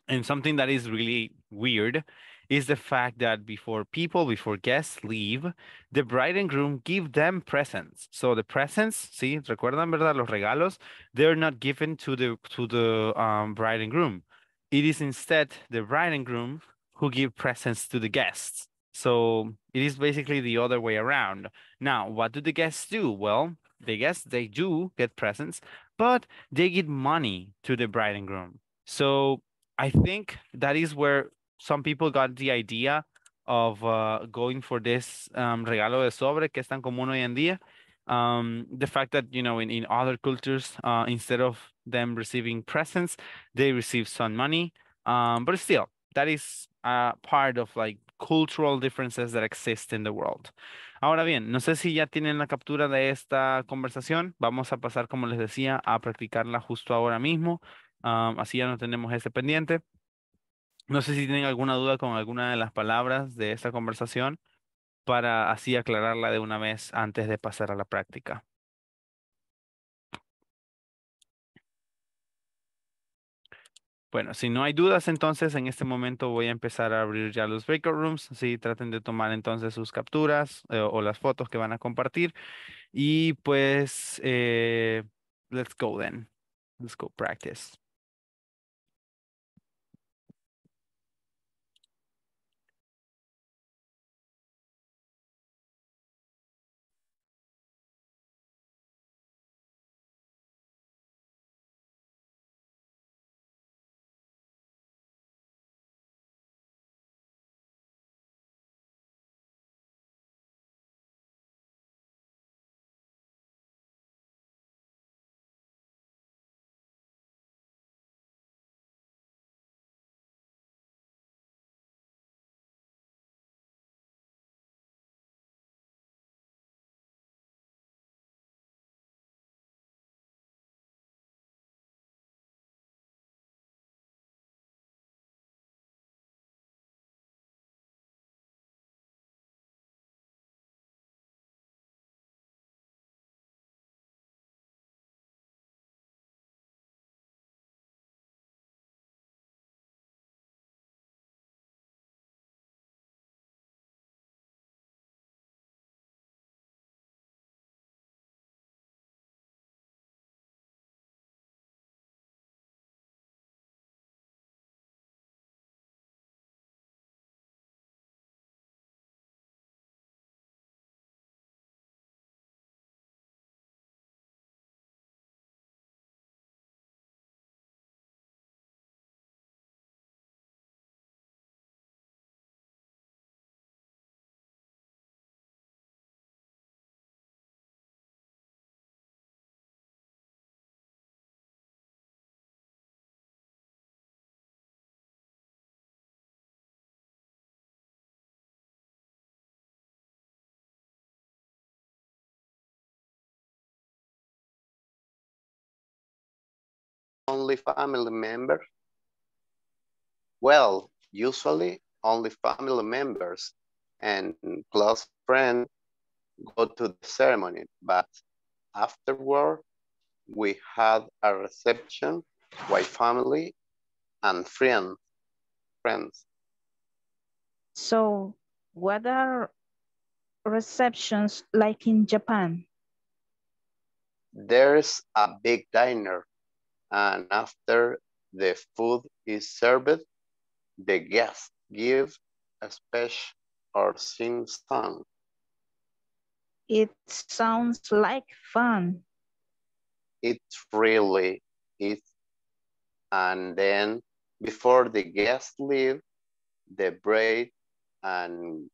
and something that is really weird, is the fact that before people, before guests leave, the bride and groom give them presents. So the presents, sí, recuerdan, ¿verdad? Los regalos, they're not given to the to the um, bride and groom. It is instead the bride and groom who give presents to the guests. So it is basically the other way around. Now, what do the guests do? Well, the guests, they do get presents, but they give money to the bride and groom. So I think that is where some people got the idea of uh, going for this um, regalo de sobre que es tan común hoy en día. Um, the fact that, you know, in, in other cultures, uh, instead of them receiving presents, they receive some money. Um, but still, that is uh, part of like cultural differences that exist in the world. Ahora bien, no sé si ya tienen la captura de esta conversación. Vamos a pasar, como les decía, a practicarla justo ahora mismo. Así ya no tenemos ese pendiente. No sé si tienen alguna duda con alguna de las palabras de esta conversación para así aclararla de una vez antes de pasar a la práctica. Bueno, si no hay dudas, entonces en este momento voy a empezar a abrir ya los breakout rooms. Así traten de tomar entonces sus capturas eh, o las fotos que van a compartir. Y pues, eh, let's go then. Let's go practice. Only family members? Well, usually only family members and close friends go to the ceremony, but afterward we had a reception with family and friends. friends. So what are receptions like in Japan? There's a big diner and after the food is served, the guests give a speech or sing song. It sounds like fun. It really is. And then before the guests leave, the bride and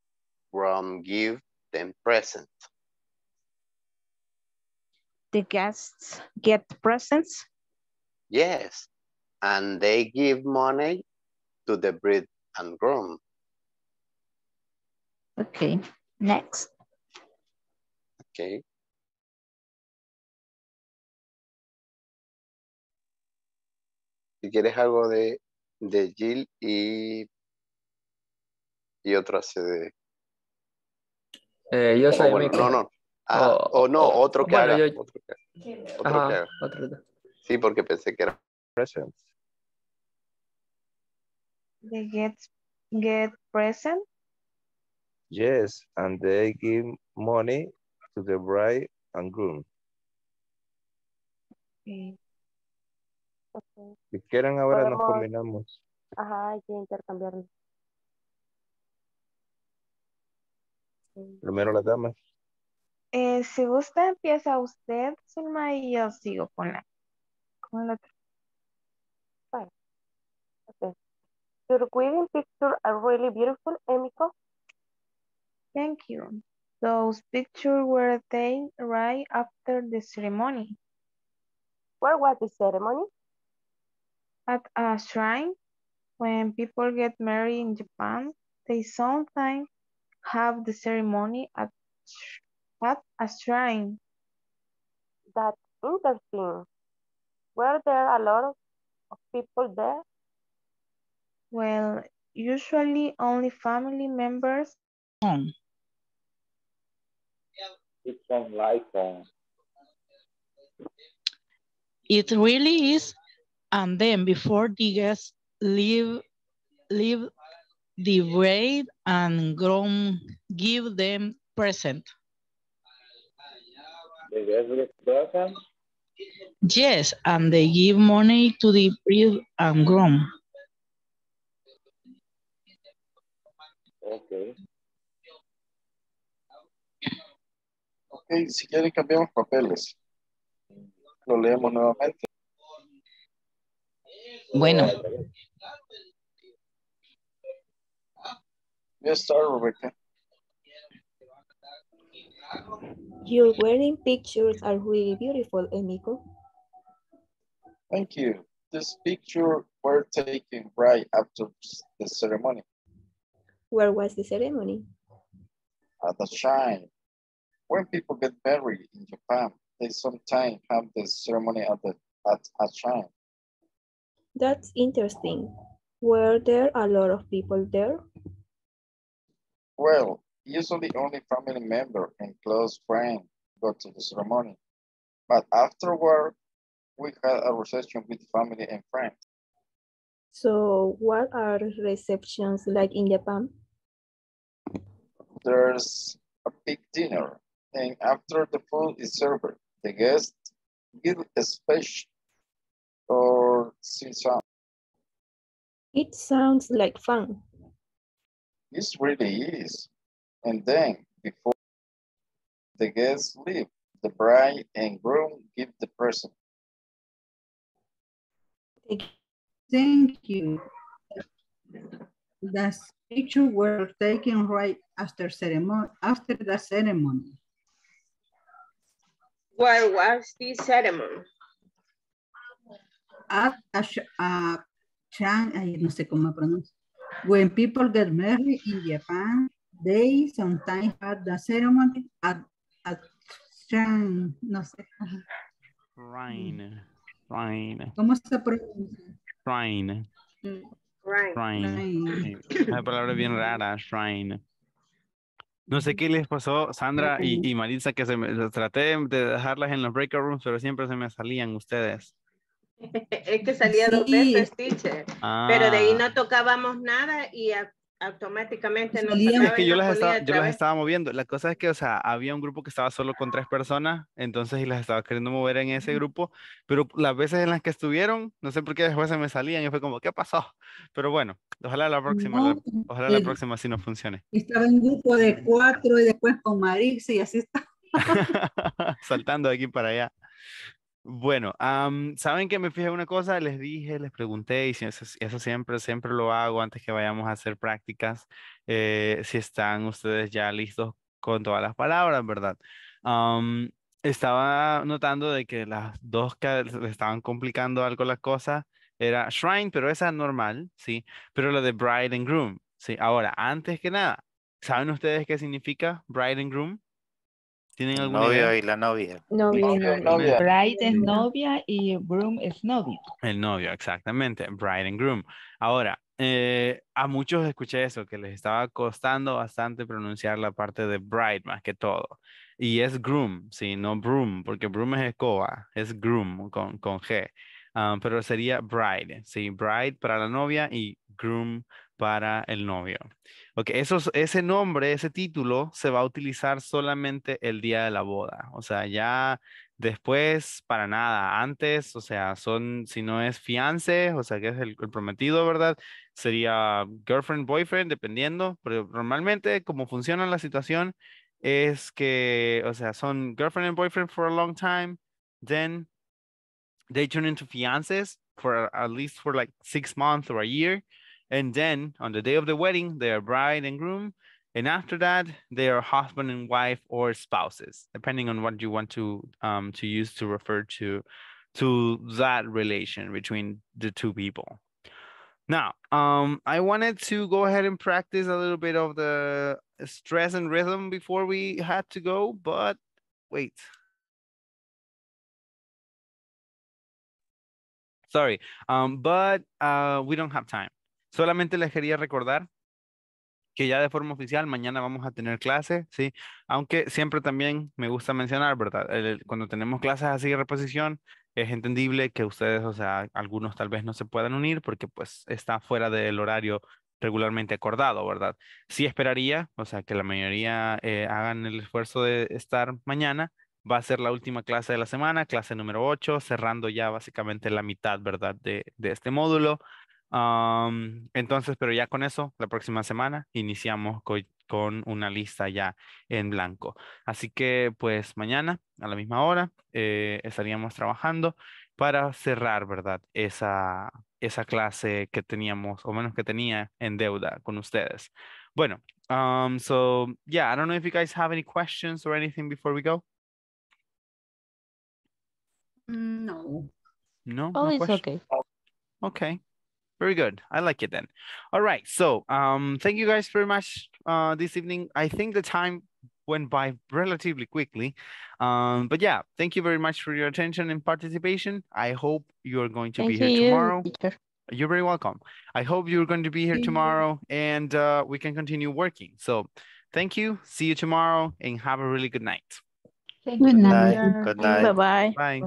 groom give them presents. The guests get presents? Yes, and they give money to the bride and groom. Okay, next. Okay. Si quieres algo de, de Jill y, y otro así de... Eh, yo soy bueno, no, no. Ah, O- o no, otro que bueno, haga. yo- Otro que haga. Otro Ajá, que haga. otro. Sí, porque pensé que era presents. They get get present. Yes, and they give money to the bride and groom. Okay. Ok. Si quieren ahora nos combinamos. Ajá, hay que intercambiarlo. Primero las damas. Eh, si gusta, empieza usted, Zulma, y yo sigo con la, otra. Fine. Okay. Your wedding pictures are really beautiful, Emiko. Thank you. Those pictures were taken right after the ceremony. Where was the ceremony? At a shrine, when people get married in Japan, they sometimes have the ceremony at, at a shrine. That's interesting. Were there a lot of, of people there? Well, usually only family members. It sounds like um, It really is. And then before the guests leave, leave the bride and groom give them present. the guest get present. Yes, and they give money to the bride and groom. Okay. Ok, si quieren cambiamos papeles. Lo leemos nuevamente. Bueno, You start, Rebecca. Your wedding pictures are really beautiful, Emiko. Thank you. This picture were taken right after the ceremony Where was the ceremony? at the shrine. When people get married in Japan, they sometimes have the ceremony at the at a shrine. That's interesting. Were there a lot of people there? Well, usually only family member and close friend go to the ceremony. But afterward, we had a reception with family and friends. So what are receptions like in Japan? There's a big dinner, and after the food is served, the guests give a speech or sing song. It sounds like fun. It really is. And then, before the guests leave, the bride and groom give the present. Thank you. The picture were taken right after ceremony, after the ceremony. Where was the ceremony? At a, sh- a chan, ay, no sé cómo pronuncia. When people get married in Japan, they sometimes have the ceremony at, at shrine, no sé. ajá. Rhine. Shrine. ¿Cómo se pronuncia? Shrine. Shrine. Sí, Esa palabra bien rara, shrine. No sé qué les pasó, Sandra y, y Maritza, que se me, traté de dejarlas en los breakout rooms, pero siempre se me salían ustedes. Es que salía dos Sí. veces, teacher. Pero de ahí Ah. no tocábamos nada y a- automáticamente nos Salían. Es que yo las, estaba, yo las estaba moviendo. La cosa es que, o sea, había un grupo que estaba solo con tres personas, entonces y las estaba queriendo mover en ese grupo, pero las veces en las que estuvieron, no sé por qué después se me salían y fue como, ¿qué pasó? Pero bueno, ojalá la próxima, la- No, ojalá la eh, próxima sí nos funcione. Estaba en grupo de cuatro y después con Marix y así está. Saltando de aquí para allá. Bueno, saben que me fijé una cosa, les dije, les pregunté, y eso, siempre, siempre lo hago antes que vayamos a hacer prácticas, eh, si están ustedes ya listos con todas las palabras, ¿verdad? Estaba notando de que las dos que estaban complicando algo las cosas era shrine, pero esa es normal, ¿sí? Pero la de bride and groom, ¿sí? Ahora, antes que nada, ¿saben ustedes qué significa bride and groom? ¿Tienen El alguna idea? novio y la novia. Novia y novia. Novia. Bride es novia y groom es novio. El novio, exactamente, bride and groom. Ahora, eh, a muchos escuché eso, que les estaba costando bastante pronunciar la parte de bride más que todo. Y es groom, sí, no broom, porque broom es escoba, es groom con, con G. Ah, pero sería bride, sí, bride para la novia y groom para el novio. Ok, ese nombre, ese título se va a utilizar solamente el día de la boda. O sea, ya después para nada. Antes, o sea, son, si no es fiance, o sea, que es el, el prometido, ¿verdad? Sería girlfriend, boyfriend, dependiendo. Pero normalmente, como funciona la situación, es que, o sea, son girlfriend and boyfriend for a long time, then they turn into fiancés for at least for like six months or a year. And then on the day of the wedding, they are bride and groom. And after that, they are husband and wife or spouses, depending on what you want to um to use to refer to to that relation between the two people. Now, um, I wanted to go ahead and practice a little bit of the stress and rhythm before we had to go, but wait. Sorry, um, but uh, we don't have time. Solamente les quería recordar que ya de forma oficial mañana vamos a tener clase, ¿sí? Aunque siempre también me gusta mencionar, ¿verdad? Cuando tenemos clases así de reposición, es entendible que ustedes, o sea, algunos tal vez no se puedan unir porque pues está fuera del horario regularmente acordado, ¿verdad? Sí esperaría, o sea, que la mayoría eh, hagan el esfuerzo de estar mañana. Va a ser la última clase de la semana, clase número 8, cerrando ya básicamente la mitad, ¿verdad? De este módulo. Am, entonces, pero ya con eso, la próxima semana iniciamos co- con una lista ya en blanco. Así que, pues mañana a la misma hora eh, estaríamos trabajando para cerrar, ¿verdad? Esa, esa clase que teníamos, o menos que tenía en deuda con ustedes. Bueno, um, so yeah, I don't know if you guys have any questions or anything before we go. No. No, Oh, no it's question? okay. Okay. Very good. I like it then. All right. So, um, thank you guys very much uh, this evening. I think the time went by relatively quickly. Um, but yeah, thank you very much for your attention and participation. I hope you're going to Thank be here you, tomorrow. teacher. You're very welcome. I hope you're going to be here Thank you. tomorrow and uh, we can continue working. So, thank you. See you tomorrow and have a really good night. Thank Good you, night. Good night. Bye-bye. Bye.